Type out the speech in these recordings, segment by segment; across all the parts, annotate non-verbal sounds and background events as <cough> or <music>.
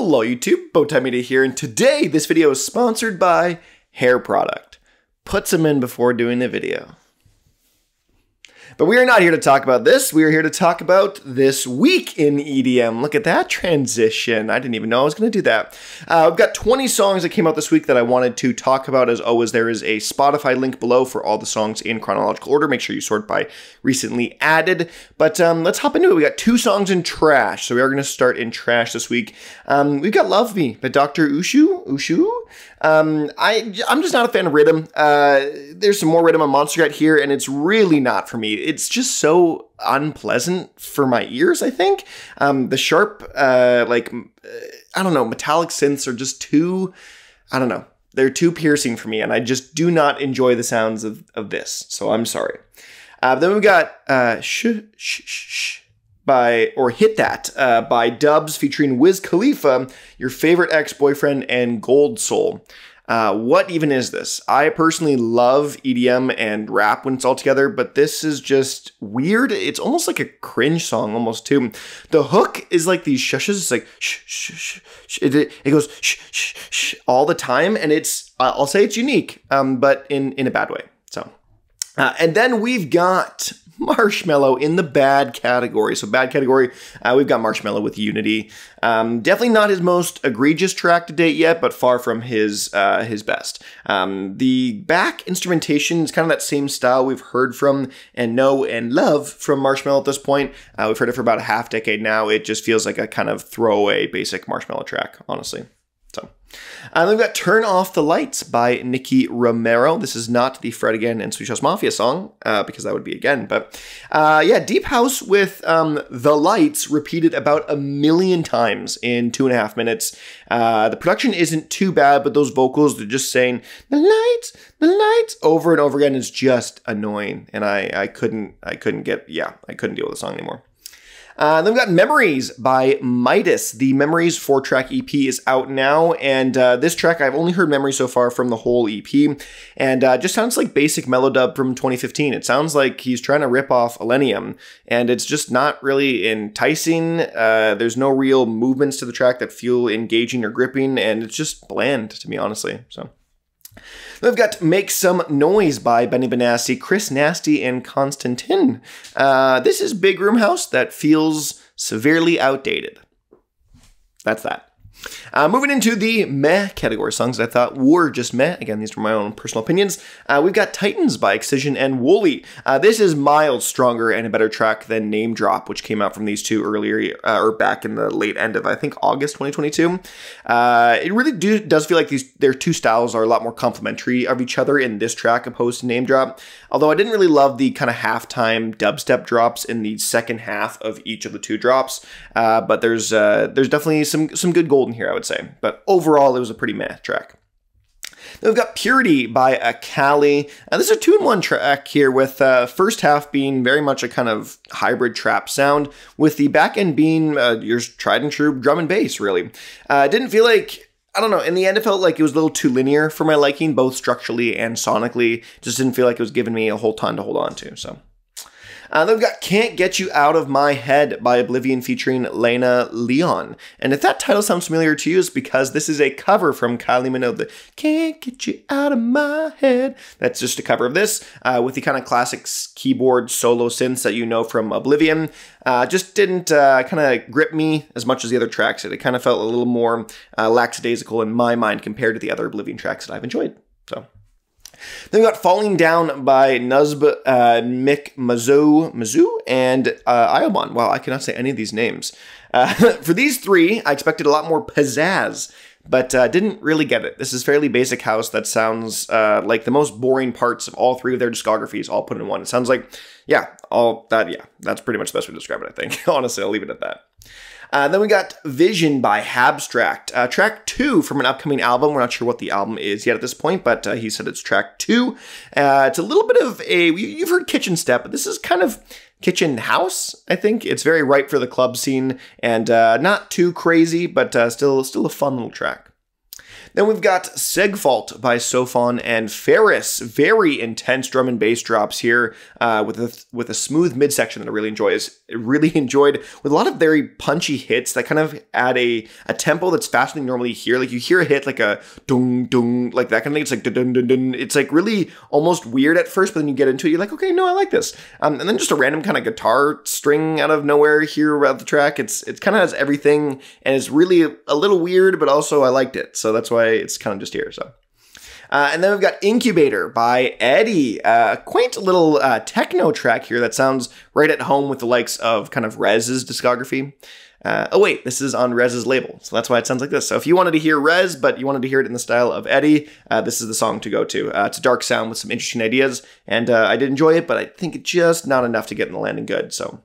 Hello YouTube, Bowtied Media here, and today this video is sponsored by Hair Product. Put some in before doing the video. But we are not here to talk about this. We are here to talk about this week in EDM. Look at that transition. I didn't even know I was going to do that. Uh, I've got 20 songs that came out this week that I wanted to talk about. As always, there is a Spotify link below for all the songs in chronological order. Make sure you sort by recently added. But um, let's hop into it. We got two songs in trash. So we are going to start in trash this week. Um, we've got Love Me by Dr. Ushūu. Ushūu? Um, I, I'm just not a fan of riddim. Uh, there's some more riddim on Monstercat here, and it's really not for me. It's just so unpleasant for my ears, I think. Um, the sharp, uh, like, uh, I don't know, metallic synths are just too, I don't know, they're too piercing for me, and I just do not enjoy the sounds of, of this. So I'm sorry. Uh, then we've got uh, Shh, Shh, Shh, by or hit that uh, by DVBBS featuring Wiz Khalifa, your favorite ex boyfriend, and Goldsoul. Uh, what even is this? I personally love EDM and rap when it's all together, but this is just weird. It's almost like a cringe song, almost too. The hook is like these shushes. It's like shh, shh, shh, shh. It, it goes shh, shh, shh all the time, and it's I'll say it's unique, um, but in in a bad way. So, uh, and then we've got Marshmello in the bad category. So, bad category, uh, we've got Marshmello with Unity. Um, definitely not his most egregious track to date yet, but far from his uh, his best. Um, the back instrumentation is kind of that same style we've heard from and know and love from Marshmello at this point. Uh, we've heard it for about a half decade now. It just feels like a kind of throwaway basic Marshmello track, honestly. And then we've got Turn Off the Lights by Nicky Romero. This is not the Fred Again and Swedish House Mafia song, uh, because that would be again. But uh, yeah, Deep House with um, the lights repeated about a million times in two and a half minutes. Uh, the production isn't too bad, but those vocals, they're just saying, the lights, the lights, over and over again is just annoying. And I, I couldn't, I couldn't get, yeah, I couldn't deal with the song anymore. Uh, then we've got Memories by MitiS. The Memories four track EP is out now, and uh, this track I've only heard Memories so far from the whole EP, and uh, just sounds like basic melodub from 2015. It sounds like he's trying to rip off Illenium, and it's just not really enticing. Uh, there's no real movements to the track that feel engaging or gripping, and it's just bland to me, honestly. So. We've got Make Some Noise by Benny Benassi, Chris Nasty, and Constantin. Uh, this is Big Room House that feels severely outdated. That's that. Uh, moving into the meh category songs that I thought were just meh. Again, these are my own personal opinions. Uh, we've got Titans by Excision and Wooli. Uh, this is mild stronger and a better track than Name Drop, which came out from these two earlier uh, or back in the late end of I think August 2022. Uh, it really do, does feel like these their two styles are a lot more complementary of each other in this track opposed to Name Drop. Although I didn't really love the kind of halftime dubstep drops in the second half of each of the two drops, uh, but there's there's definitely some some good golden here. I would say. But overall, it was a pretty meh track. Then we've got Purity by Ekali. Uh, this is a two-in-one track here with uh, first half being very much a kind of hybrid trap sound, with the back end being uh, your tried and true drum and bass, really. Uh, didn't feel like I don't know. In the end, it felt like it was a little too linear for my liking, both structurally and sonically. Just didn't feel like it was giving me a whole ton to hold on to. So uh, then we've got Can't Get You Out of My Head by Oblivion featuring Lena Leon. And if that title sounds familiar to you, it's because this is a cover from Kylie Minogue, the Can't Get You Out of My Head. That's just a cover of this uh, with the kind of classic keyboard solo synths that you know from Oblivion. Uh, just didn't uh, kind of grip me as much as the other tracks. It kind of felt a little more uh, lackadaisical in my mind compared to the other Oblivion tracks that I've enjoyed. Then we got Falling Down by Nuzb uh, Mick Mazu, Mazu and uh, Iobon. Wow, I cannot say any of these names. Uh, <laughs> for these three, I expected a lot more pizzazz, but uh, didn't really get it. This is fairly basic house that sounds uh, like the most boring parts of all three of their discographies all put in one. It sounds like, yeah, all that, yeah, that's pretty much the best way to describe it, I think. <laughs> Honestly, I'll leave it at that. Uh, then we got Vision by Habstrakt, uh, track two from an upcoming album. We're not sure what the album is yet at this point, but uh, he said it's track two. Uh, it's a little bit of a, you've heard Kitchen Step, but this is kind of kitchen house. I think it's very ripe for the club scene and uh, not too crazy, but uh, still still a fun little track. Then we've got Segfault by Sofon and Ferris. Very intense drum and bass drops here uh, with a with a smooth midsection that I really enjoy. Is really <laughs> enjoyed with a lot of very punchy hits that kind of add a, a tempo that's faster than normally hear. Like you hear a hit like a dung dung like that kind of thing. It's like dun dun dun. It's like really almost weird at first, but then you get into it, you're like, okay, no, I like this. Um, and then just a random kind of guitar string out of nowhere here around the track. It's it kind of has everything, and it's really a little weird, but also I liked it. So that's why it's kind of just here. So. Uh, and then we've got Incubator by Eddie, a uh, quaint little uh, techno track here that sounds right at home with the likes of kind of Rezz's discography. Uh, oh wait, this is on Rezz's label, so that's why it sounds like this. So if you wanted to hear Rezz, but you wanted to hear it in the style of Eddie, uh, this is the song to go to. Uh, it's a dark sound with some interesting ideas, and I did enjoy it, but I think it's just not enough to get in the landing good. So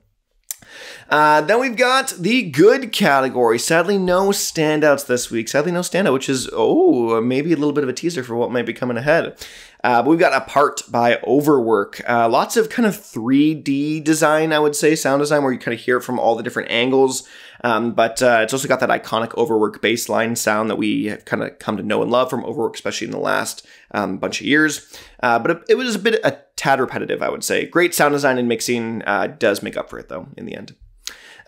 uh, then we've got the good category. Sadly, no standouts this week. Sadly, no standout, which is, oh, maybe a little bit of a teaser for what might be coming ahead. Uh, but we've got Apart by Overwerk. Uh, lots of kind of 3D design, I would say, sound design, where you kind of hear it from all the different angles. Um, but uh, it's also got that iconic Overwerk bass line sound that we have kind of come to know and love from Overwerk, especially in the last um, bunch of years. Uh, but it, it, was a bit a tad repetitive, I would say. Great sound design and mixing uh, does make up for it, though, in the end.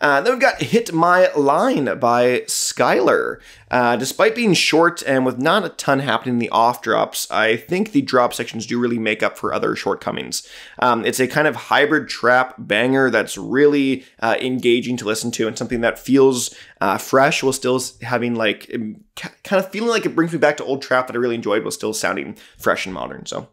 Uh, then we've got Hit My Line by Skylar. Uh, despite being short and with not a ton happening in the off drops, I think the drop sections do really make up for other shortcomings. Um, it's a kind of hybrid trap banger that's really uh, engaging to listen to and something that feels uh, fresh while still having like kind of feeling like it brings me back to old trap that I really enjoyed while still sounding fresh and modern. So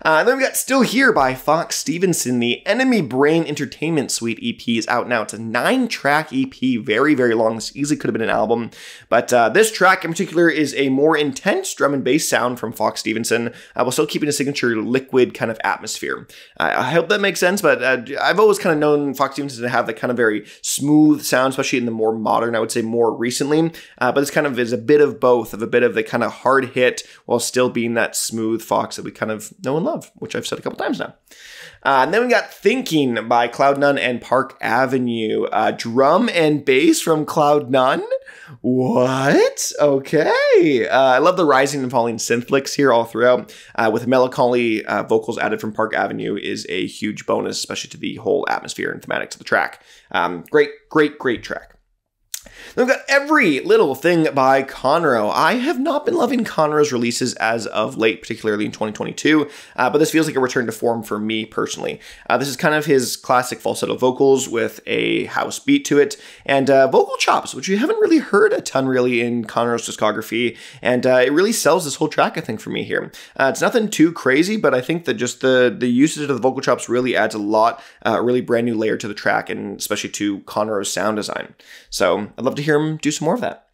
uh, then we got Still Here by Fox Stevenson. The Enemy Brain Entertainment Suite EP is out now. It's a nine track EP, very, very long. This easily could have been an album. But uh, this track in particular is a more intense drum and bass sound from Fox Stevenson uh, while still keeping a signature liquid kind of atmosphere. I hope that makes sense, but uh, I've always kind of known Fox Stevenson to have that kind of very smooth sound, especially in the more modern, I would say more recently. Uh, but this kind of is a bit of both, of a bit of the kind of hard hit while still being that smooth Fox that we kind of know and love which I've said a couple times now. Uh, and then we got Thinking by Cloud None and Park Avenue. Uh, drum and bass from Cloud None. What? Okay. Uh, I love the rising and falling synth licks here all throughout. Uh, with melancholy uh, vocals added from Park Avenue is a huge bonus, especially to the whole atmosphere and thematics of the track. Um, great, great, great track. Then we've got every little thing by Conro. I have not been loving Conro's releases as of late, particularly in 2022, uh, but this feels like a return to form for me personally. Uh, this is kind of his classic falsetto vocals with a house beat to it, and uh, vocal chops, which you haven't really heard a ton really in Conro's discography, and uh, it really sells this whole track, I think, for me here. Uh, it's nothing too crazy, but I think that just the, the usage of the vocal chops really adds a lot, uh, a really brand new layer to the track, and especially to Conro's sound design. So I'd love to hear him do some more of that.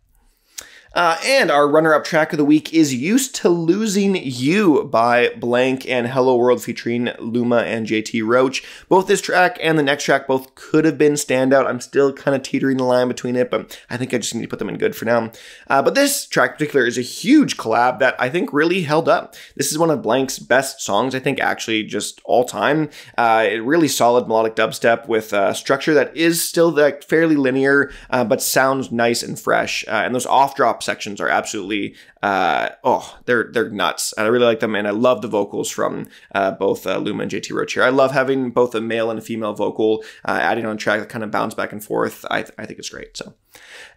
Uh, and our runner up track of the week is Used to Losing You by BLANKE and Hello World featuring Luma and JT Roach. Both this track and the next track both could have been standout. I'm still kind of teetering the line between it, but I think I just need to put them in good for now. Uh, but this track in particular is a huge collab that I think really held up. This is one of BLANKE's best songs, I think, actually, just all time. Uh, really solid melodic dubstep with a structure that is still like fairly linear, uh, but sounds nice and fresh. Uh, and those off drop sections are absolutely uh, oh they're they're nuts. I really like them, and I love the vocals from uh, both uh, Luma and JT Roach here. I love having both a male and a female vocal uh, adding on track that kind of bounce back and forth. I th- I think it's great. So,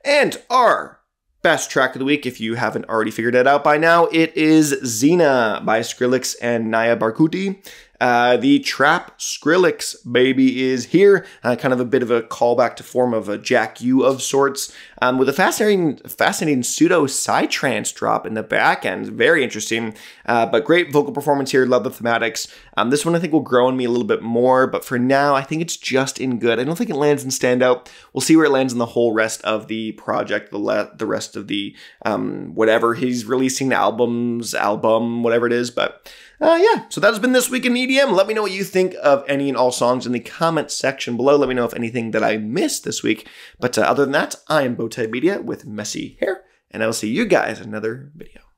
and our best track of the week, if you haven't already figured it out by now, it is Xena by Skrillex and Nai Barghouti. Uh, the trap Skrillex baby is here, uh, kind of a bit of a callback to form of a Jack Ü of sorts, um, with a fascinating, fascinating pseudo psytrance drop in the back end. Very interesting, uh, but great vocal performance here. Love the thematics. Um, this one I think will grow on me a little bit more, but for now I think it's just in good. I don't think it lands in standout. We'll see where it lands in the whole rest of the project, the the rest of the um, whatever he's releasing albums, album, whatever it is, but uh, yeah, so that has been this week in EDM. Let me know what you think of any and all songs in the comments section below. Let me know if anything that I missed this week. But uh, other than that, I am Bowtied Media with messy hair, and I will see you guys in another video.